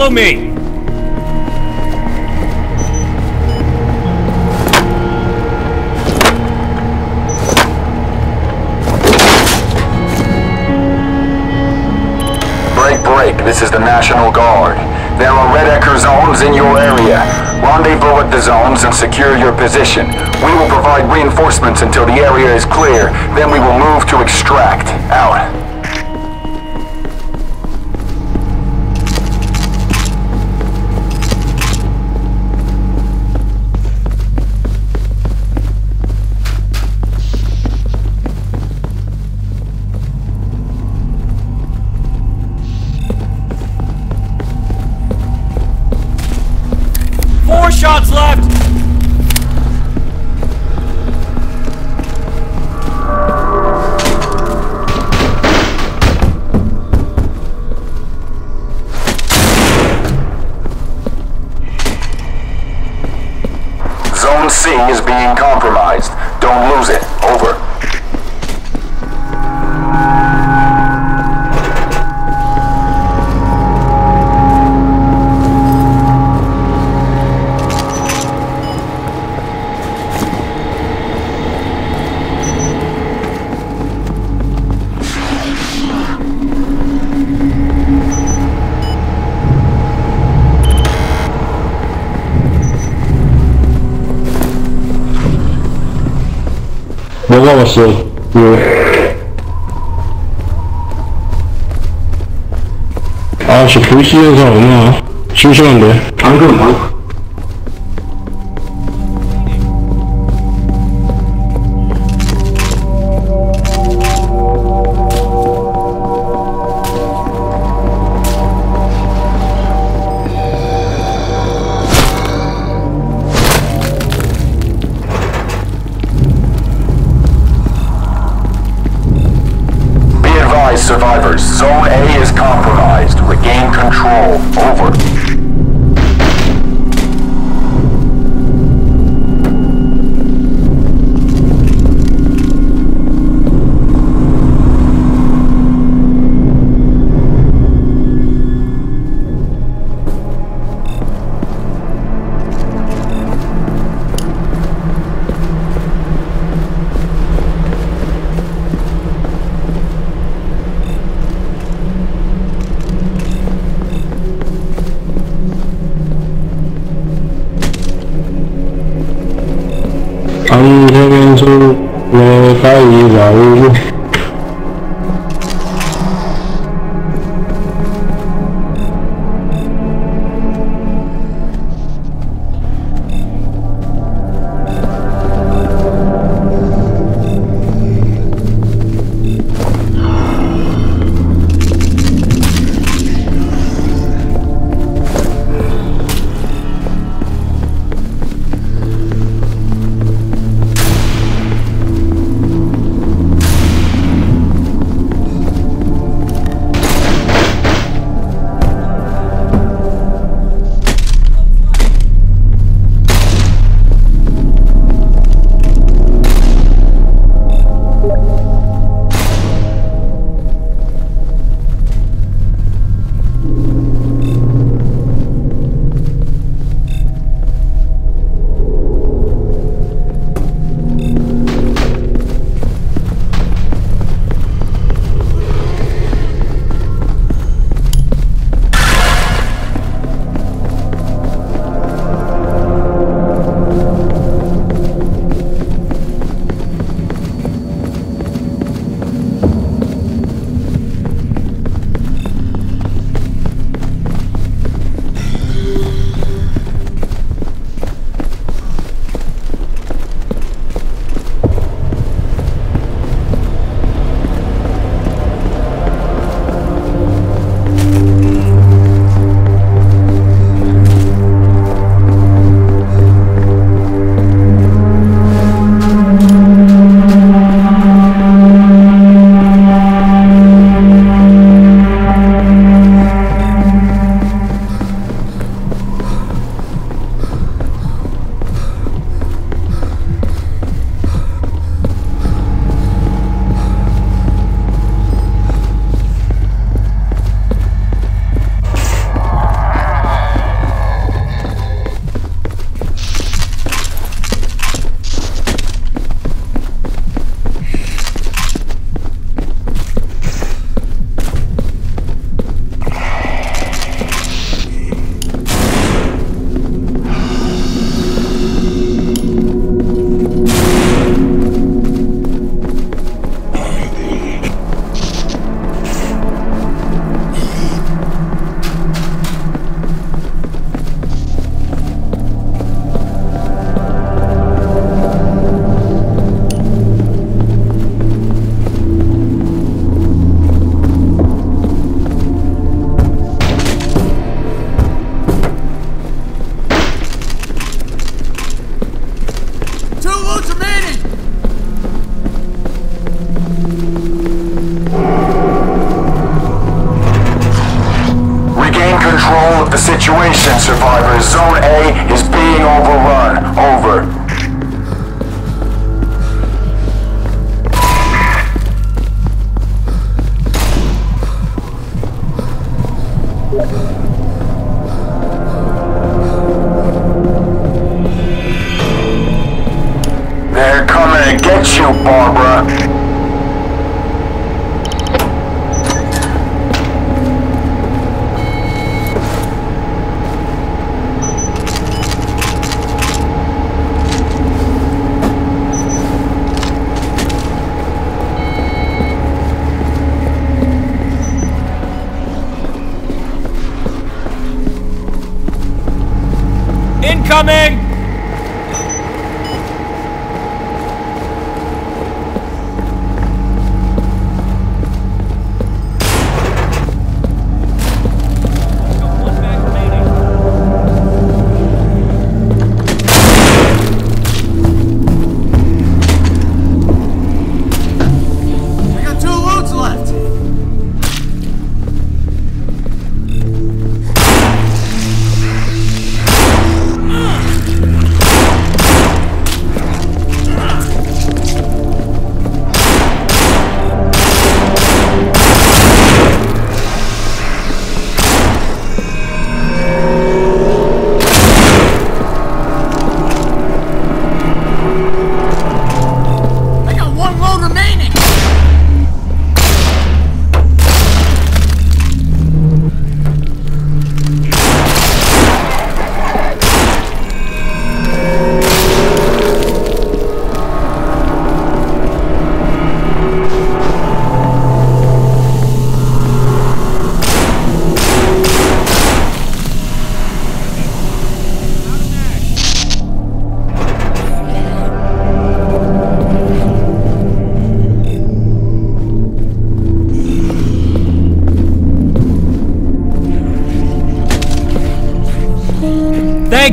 follow me! Break, break. This is the National Guard. There are Red Ecker zones in your area. Rendezvous at the zones and secure your position. We will provide reinforcements until the area is clear. Then we will move to extract. Out. Being compromised. Don't lose it. Over. 뭐가 왔어? 왜? 아씨 보이시는 사람 없나? 심심한데 방금 뭐?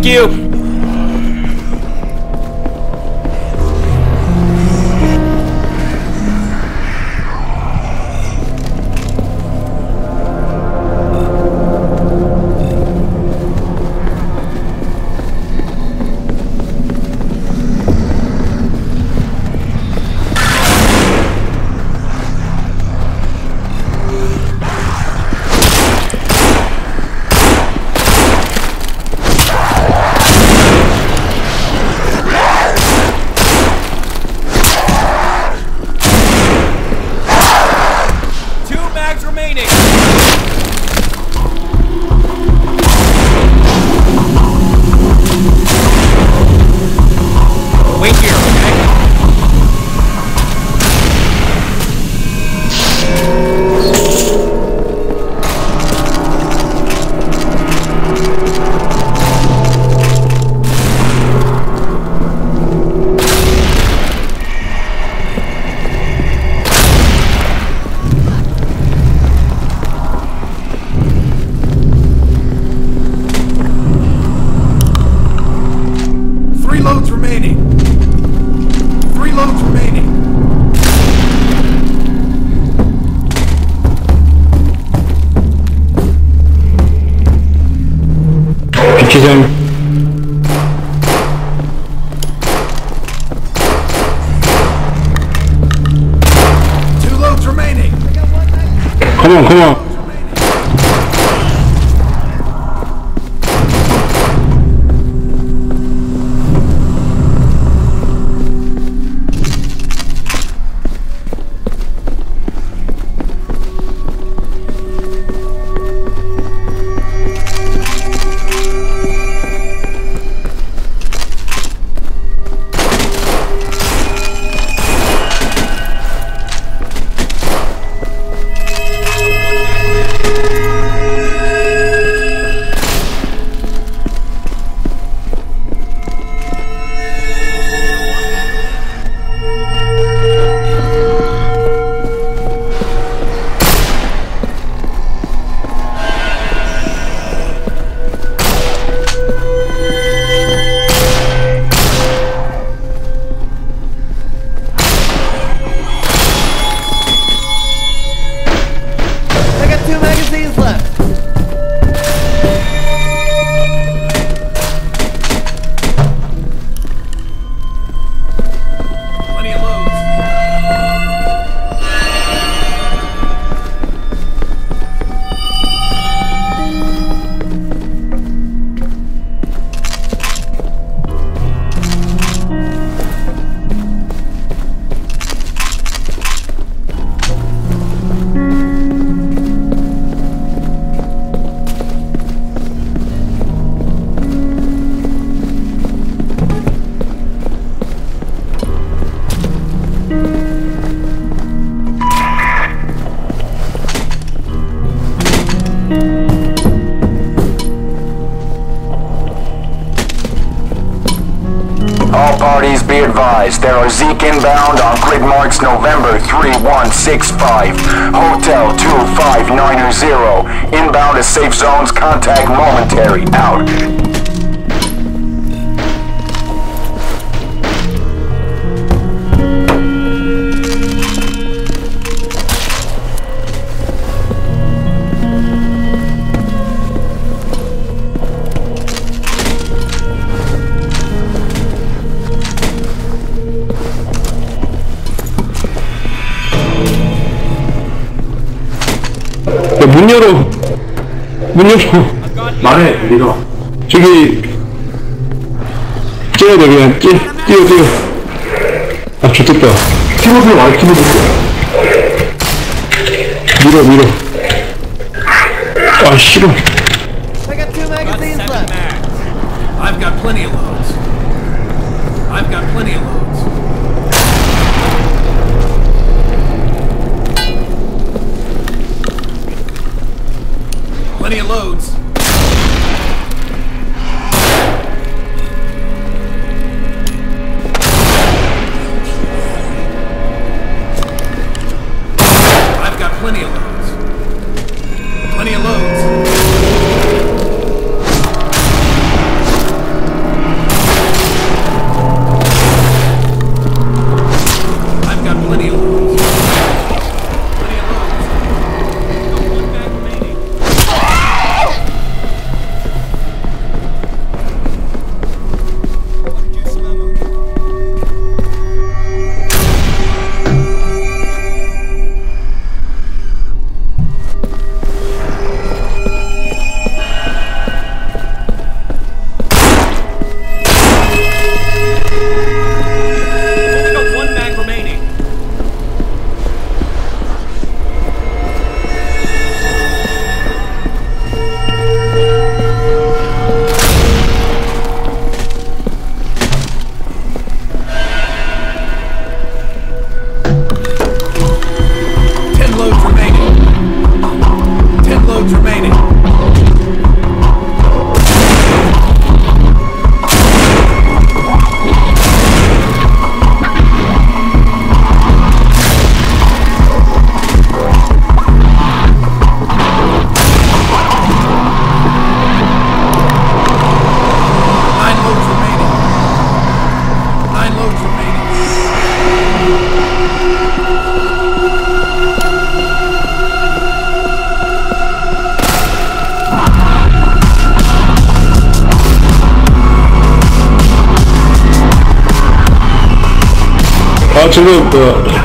You! 문 열어. 문 열어. 말해, 리더. 저기, 뛰어야 돼, 그냥. 뛰, 뛰어, 뛰어. 아, 좋겠다. 티모티 와, 티모티. 밀어, 밀어. 아, 싫어. I've got plenty of loads. I've got plenty of loads. 아, 저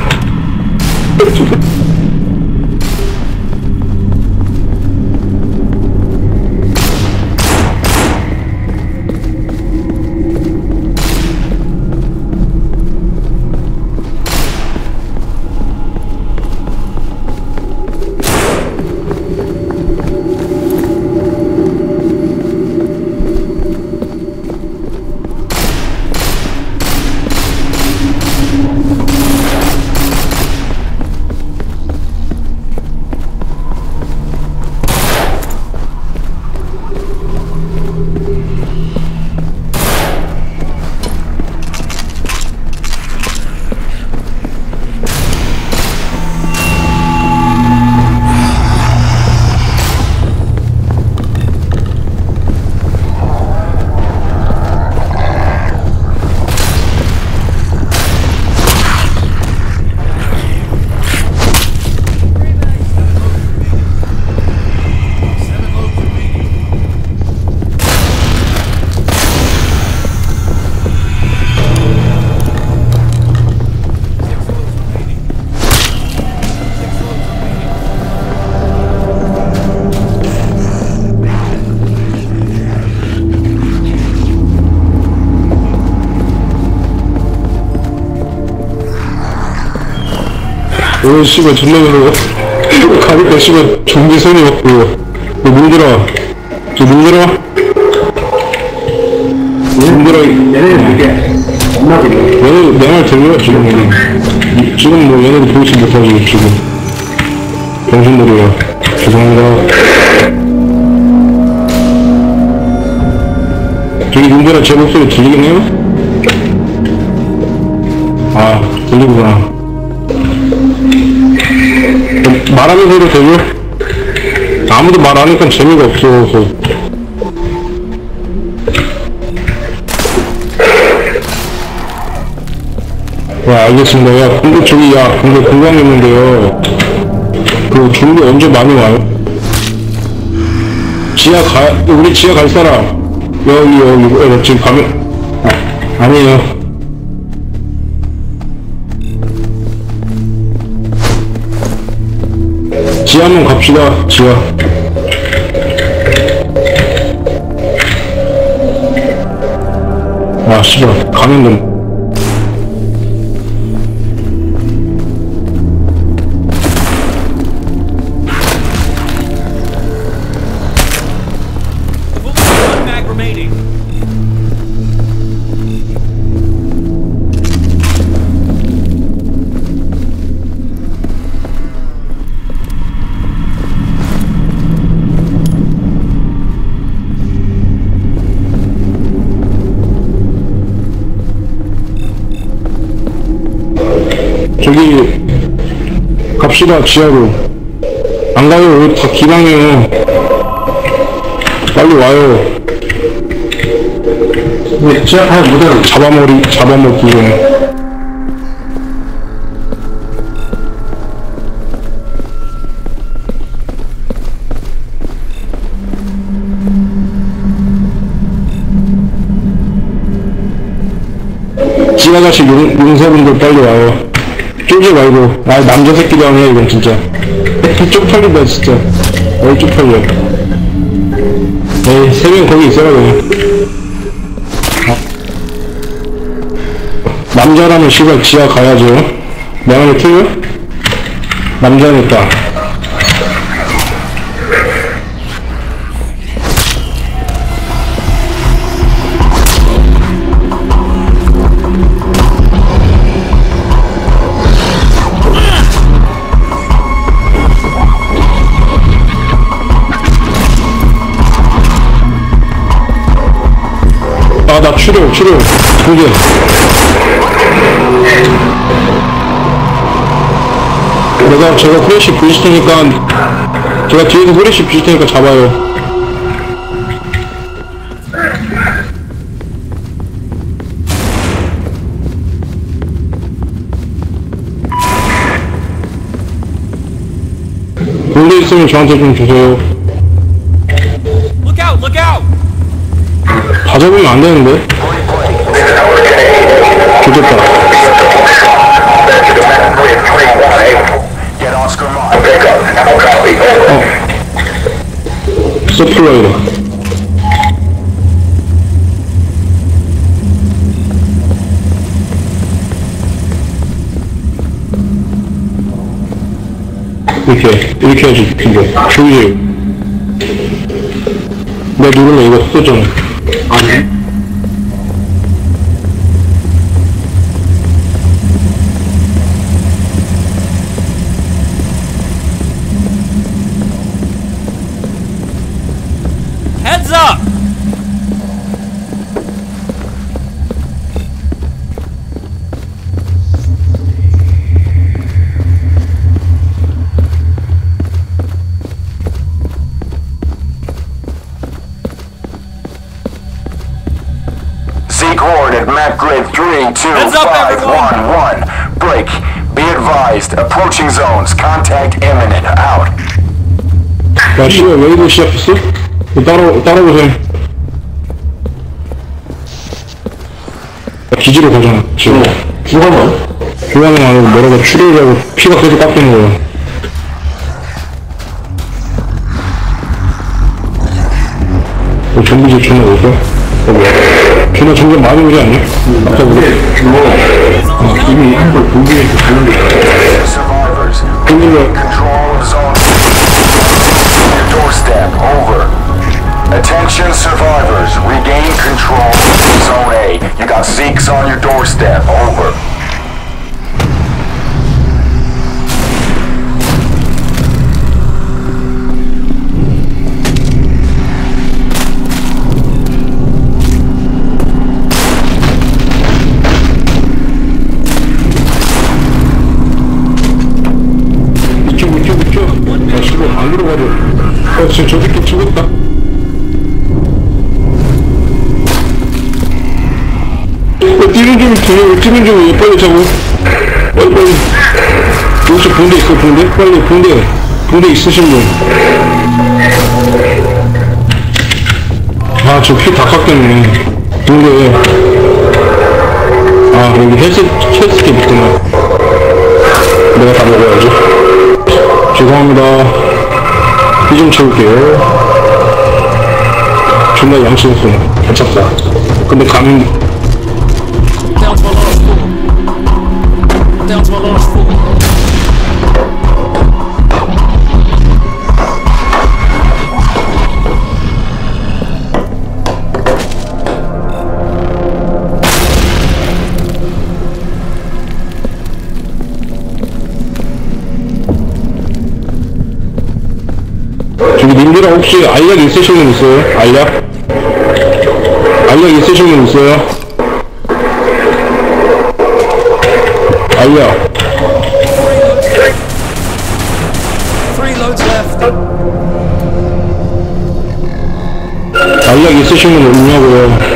오, 씨발, 존나 무서워. 가니까, 씨발, 좀비 손이 없고. 너 문들어. 저 문들어. 문들어. 얘네 이게 겁나 길어. 얘네, 내말 들려, 지금. 이- 지금 뭐, 얘네도 보지 못하지, 지금. 병신들이야. 죄송합니다. 저기 문들어 제 목소리 들리긴 해요? 아, 들리구나. 어, 말하면서 해도 되죠? 아무도 말 안 하니까 재미가 없어서. 네, 알겠습니다. 야, 근데 저기, 야, 근데 궁금했는데요. 그, 중국 언제 많이 와요? 지하 가, 우리 지하 갈 사람. 여기, 여기, 어, 지금 가면, 아, 아니에요. 지하 한번 갑시다, 지하. 아, 씨발, 가면 좀. 갑시다 지하로 안 가요. 여기 다 기방이에요. 빨리 와요. 근데 지하파에 못하는 잡아먹기 잡아먹기 전에 지하가시 용, 용사분들 빨리 와요 쫄지 말고 아 남자 새끼도 아니야 이건 진짜. 쪽팔린다 진짜. 어이 쪽팔려. 에이 세 명 거기 있어라 그냥. 남자라면 씨발 지하 가야죠. 내 말이 틀려? 남자니까 출혈 출혈 두개. 내가 제가 후레쉬 부실 테니까 제가 뒤에서 후레쉬 부실 테니까 잡아요. 문제 있으면 저한테 좀 주세요 다 잡으면 안 되는데? 좋겠다. copy. 서플라이다 이렇게 이렇게 해야지 이거 조이제 내가 누르면 이거 쏘잖아 야 씨발 왜 이거 시작했어? 이거 따라 따라오세요 야, 기지로 가잖아 지금 죽어봐 교환은 안 하고 뭐라고 출혈하고 피가 계속 깎이는 거야 뭐 전기질 존나 올까? 어 뭐야 존나 점점 많이 오지 않냐? 아까 우리 이거 이미 동기에서 가는데 Survivors. 큰일이야 Control doorstep. Over. Attention survivors. Regain control of zone A. You got Zeke's on your doorstep. Over. 저, 저 새끼 죽었다. 어, 뛰는 좀, 뛰는, 뛰는 좀, 얘 빨리 잡아. 빨리, 빨리. 여기서 본대 있어, 본대? 빨리, 본대. 본대 있으신 분. 아, 저 피 다 깎였네. 본대. 아, 여기 헬스, 헬스팀 있구나. 내가 다 먹어야지. 죄송합니다. 피좀 채울게요. 존나 양치했어. 괜찮다. 근데 감 님들아 혹시 알약 있으신 분 있어요? 알약? 알약 있으신 분 있어요? 알약. 알약 있으신 분 없냐고요?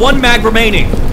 One mag remaining.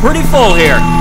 Pretty full here.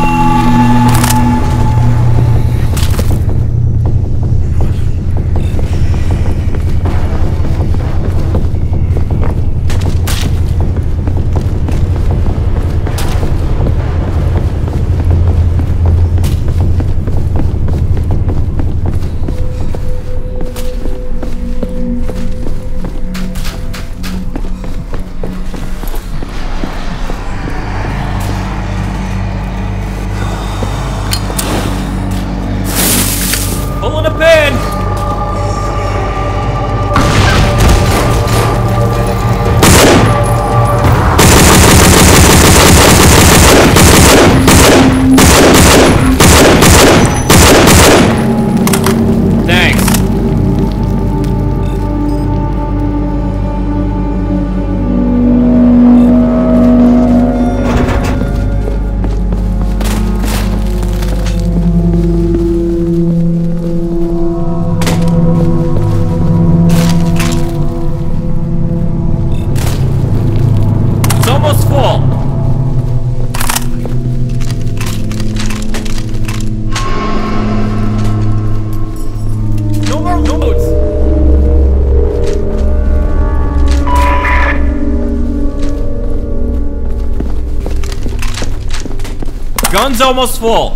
Almost full.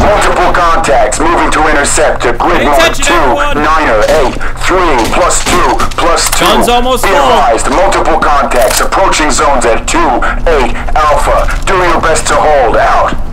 Multiple contacts moving to intercept grid Pay mark 2, everyone. 9er 8, 3, plus 2, plus 2. Gun's almost Be full. multiple contacts approaching zones at 2, 8, Alpha. Do your best to hold out.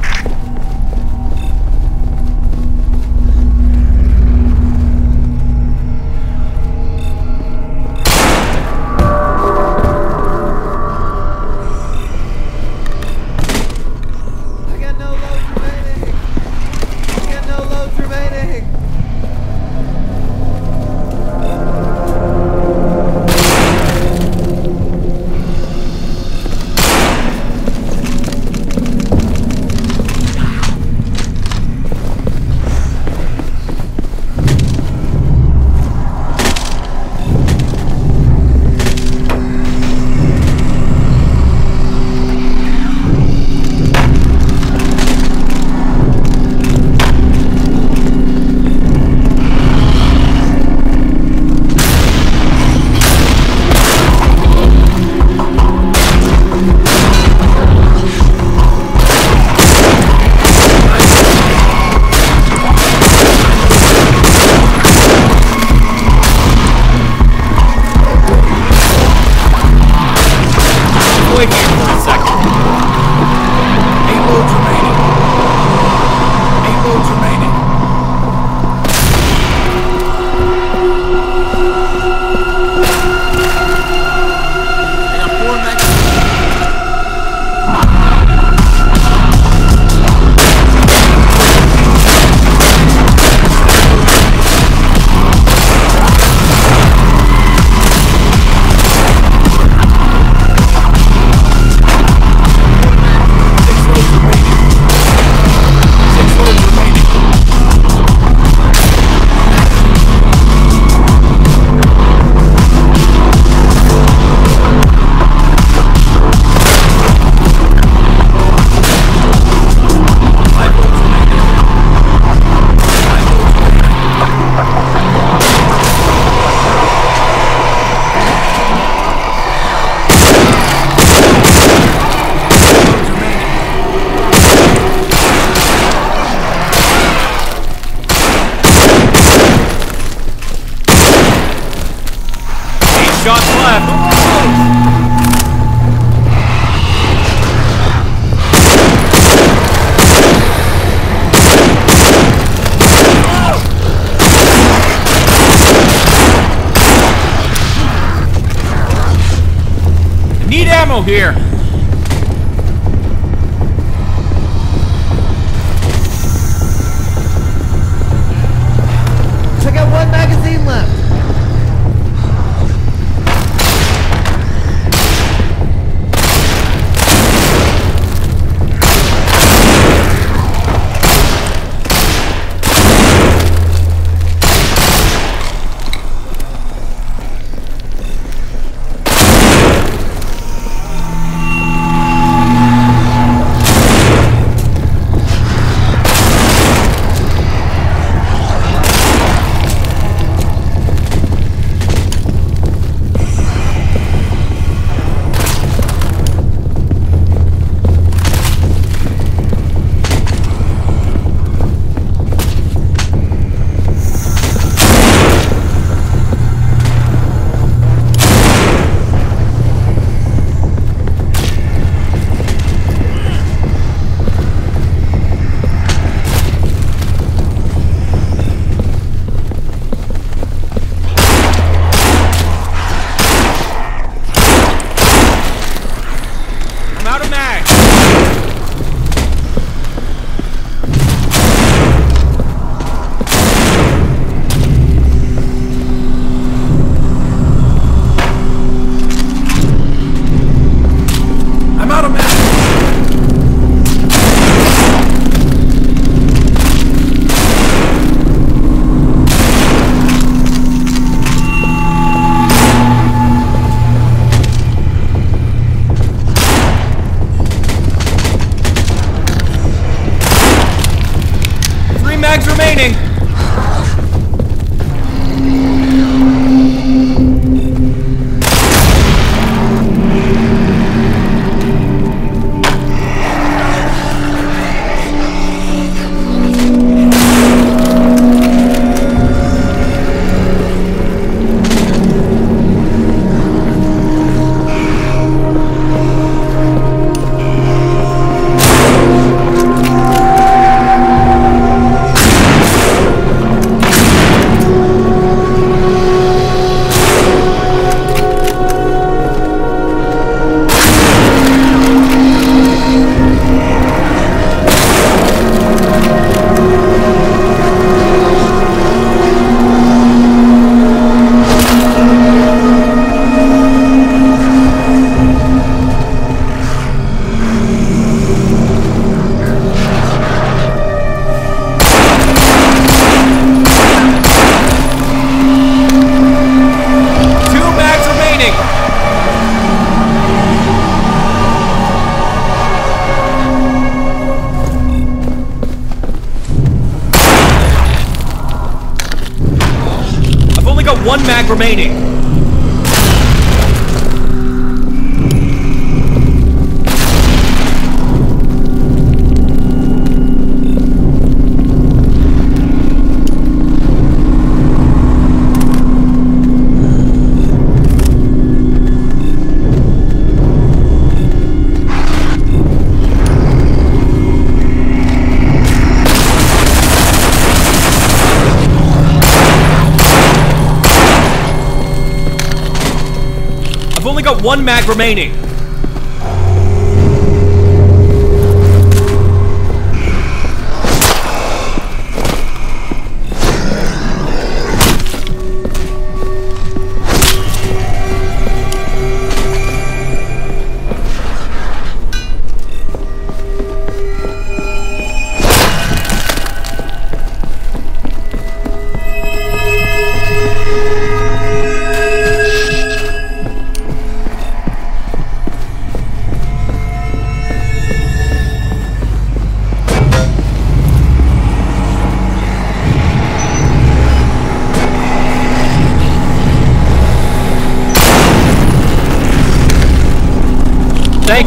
Remaining.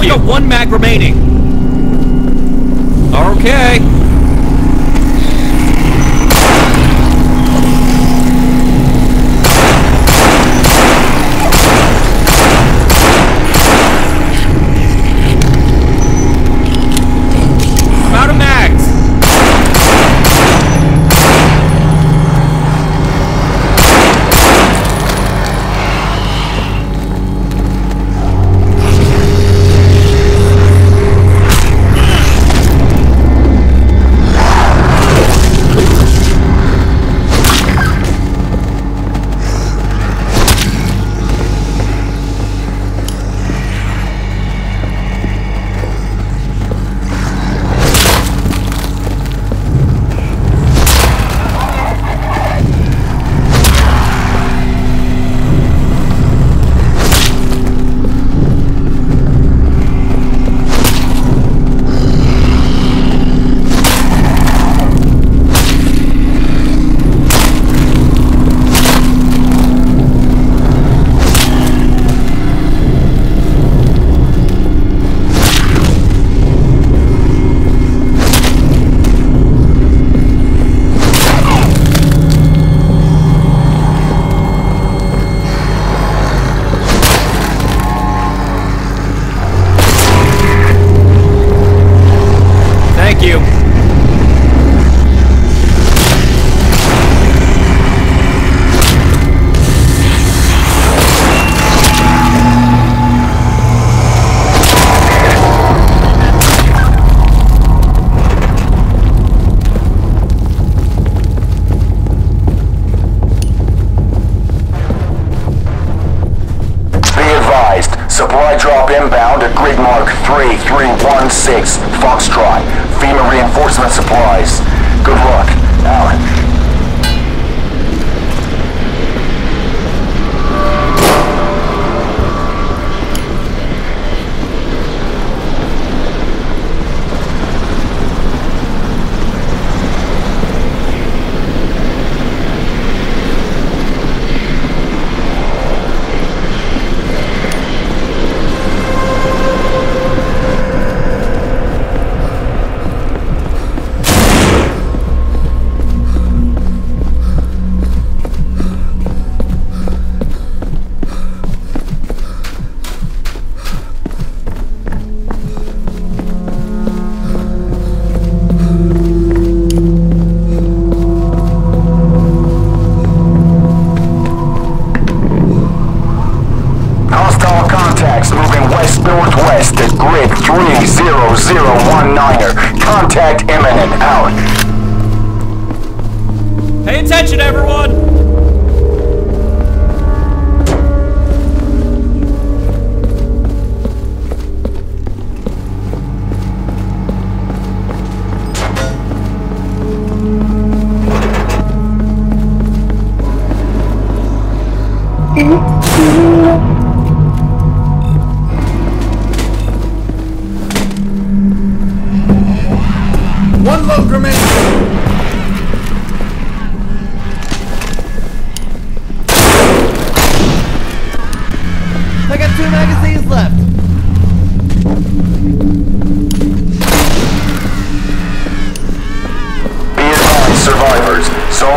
You. got one mag remaining. Okay.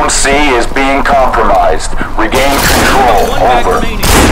Zone C is being compromised. Regain control. Over.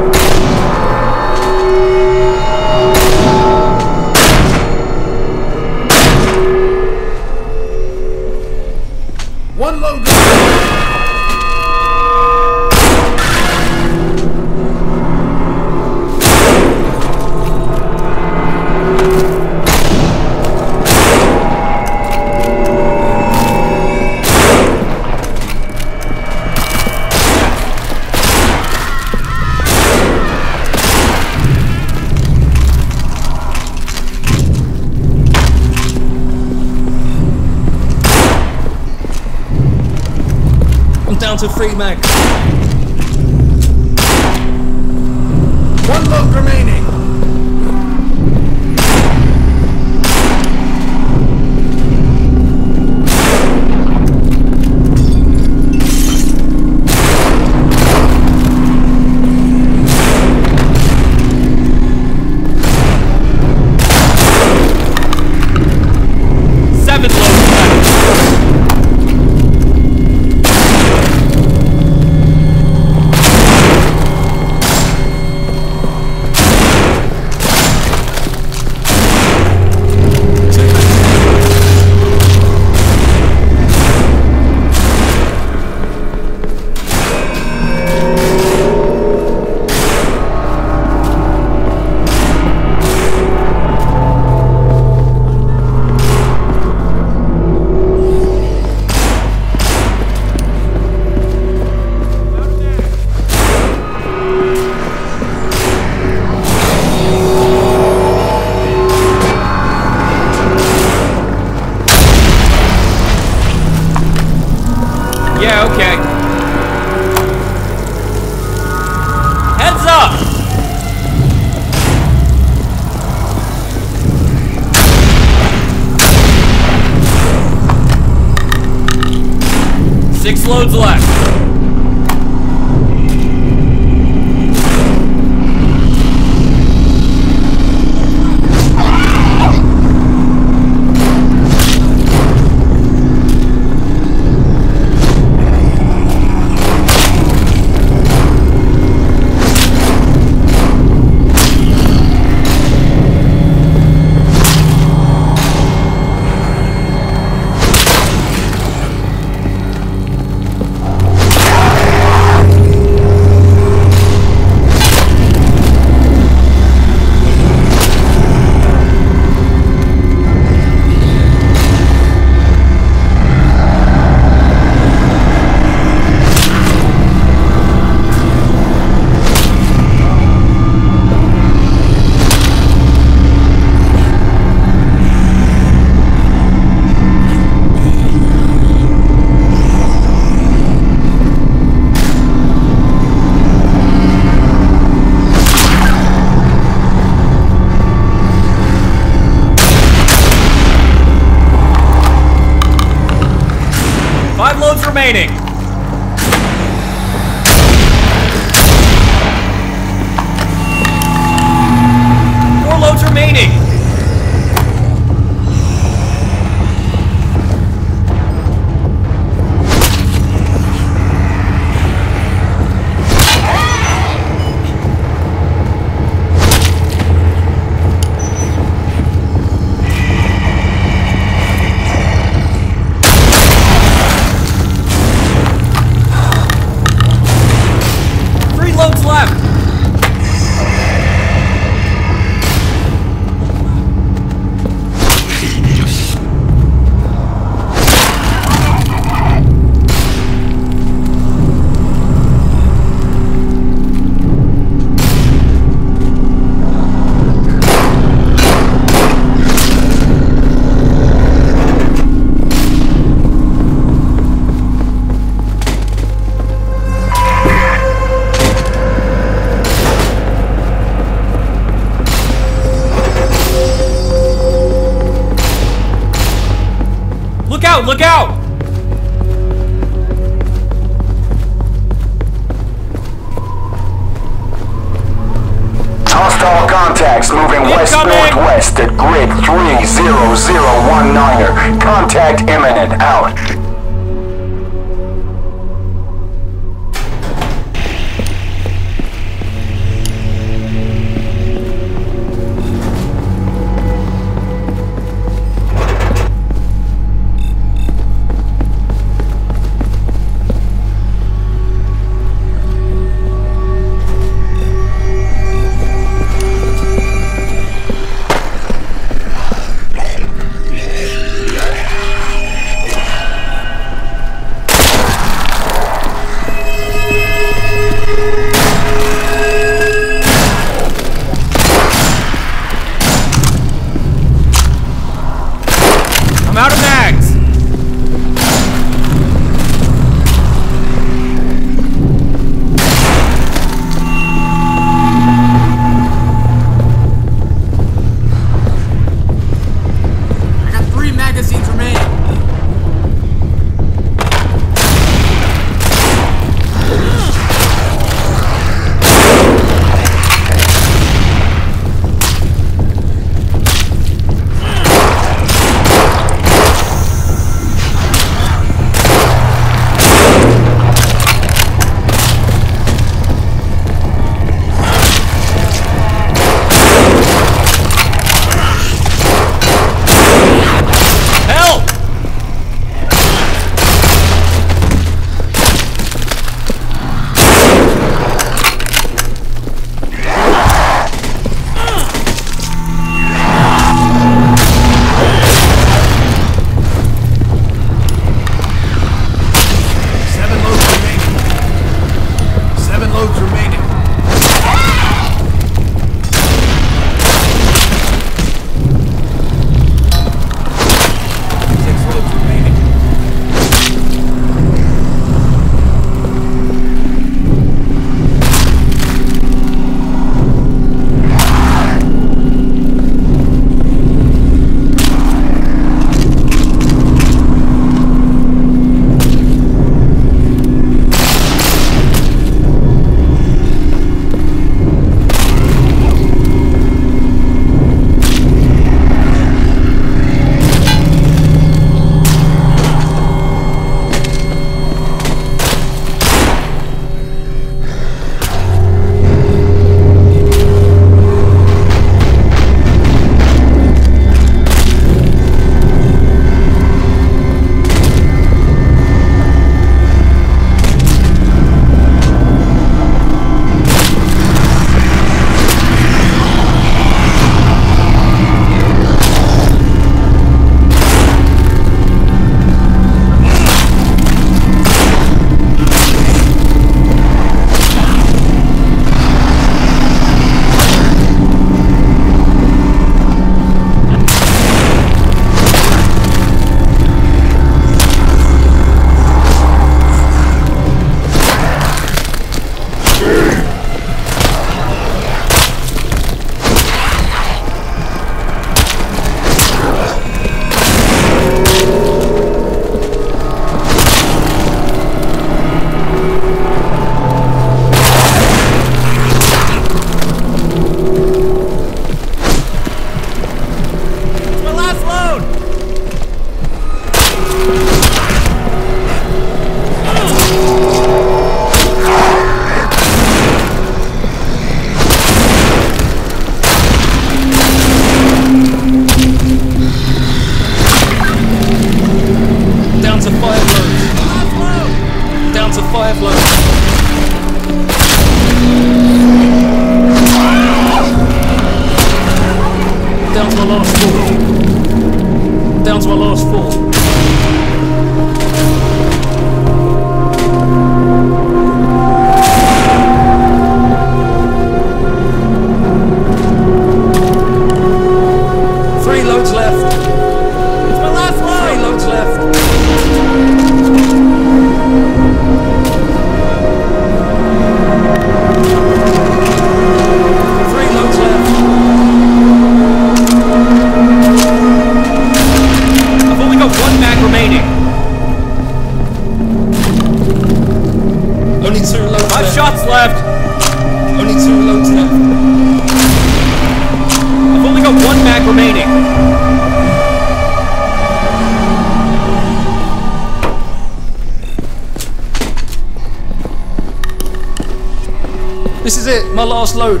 This is it, my last load.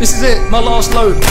This is it, my last load.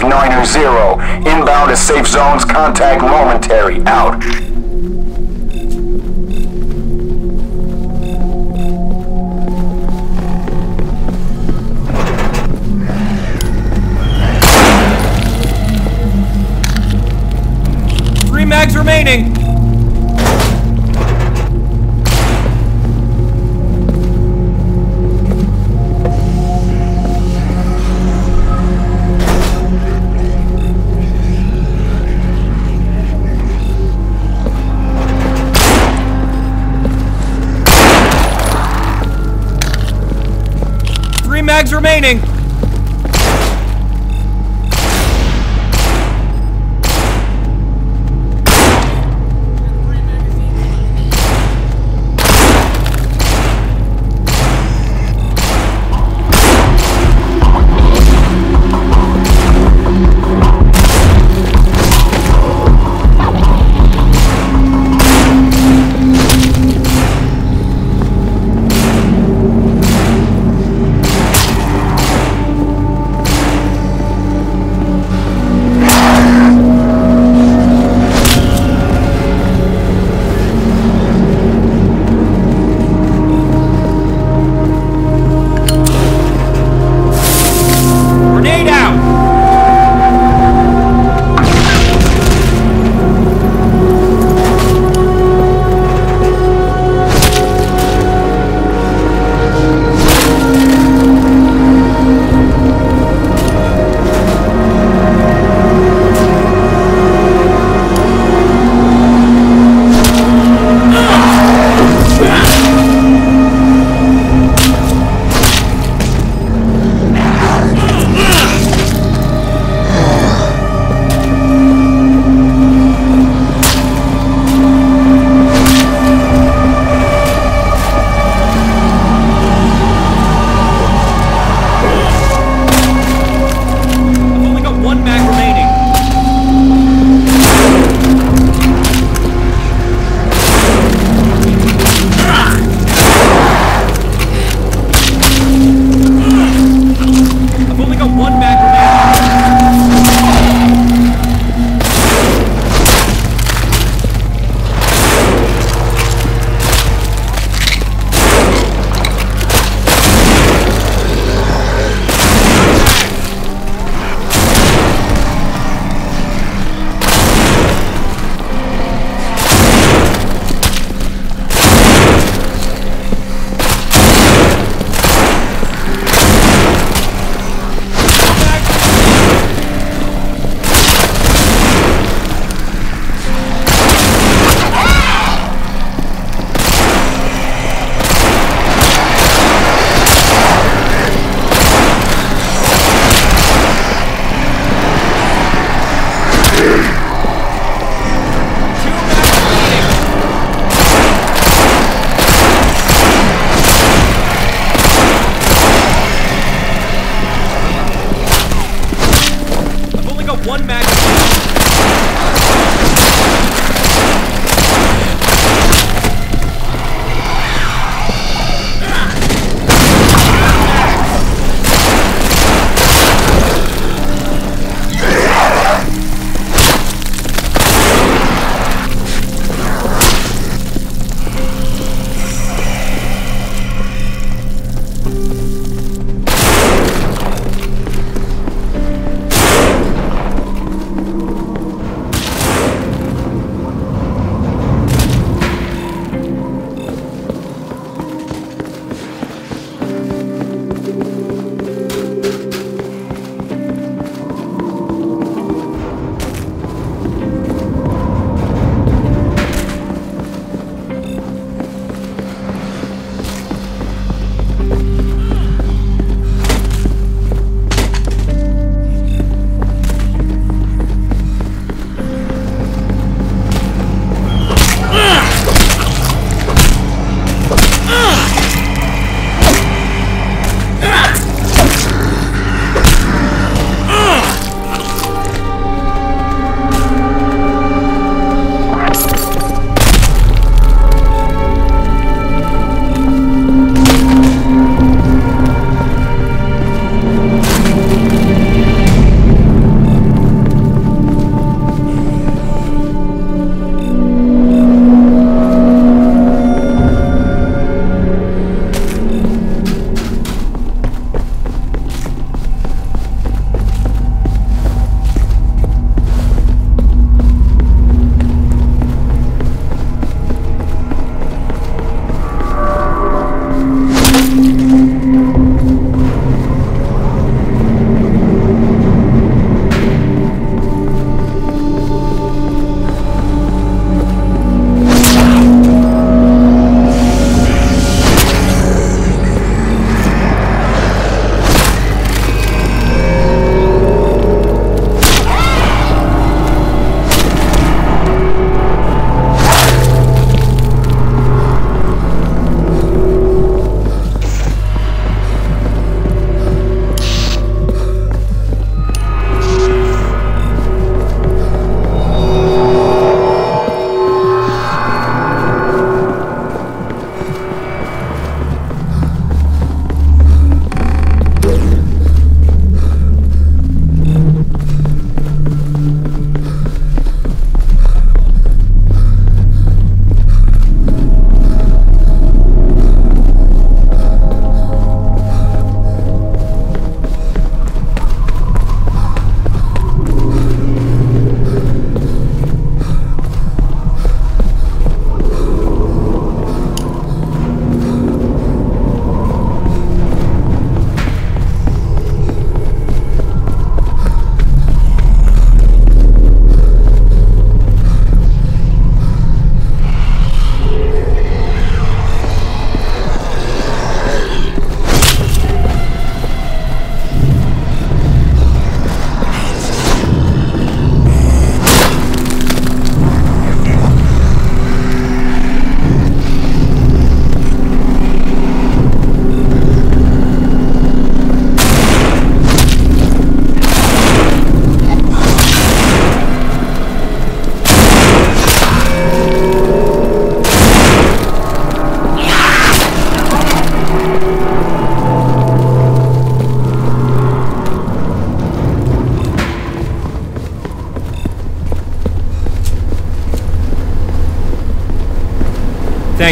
25990. Inbound to safe zones, contact momentary, out. Remaining.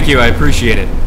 You, I appreciate it.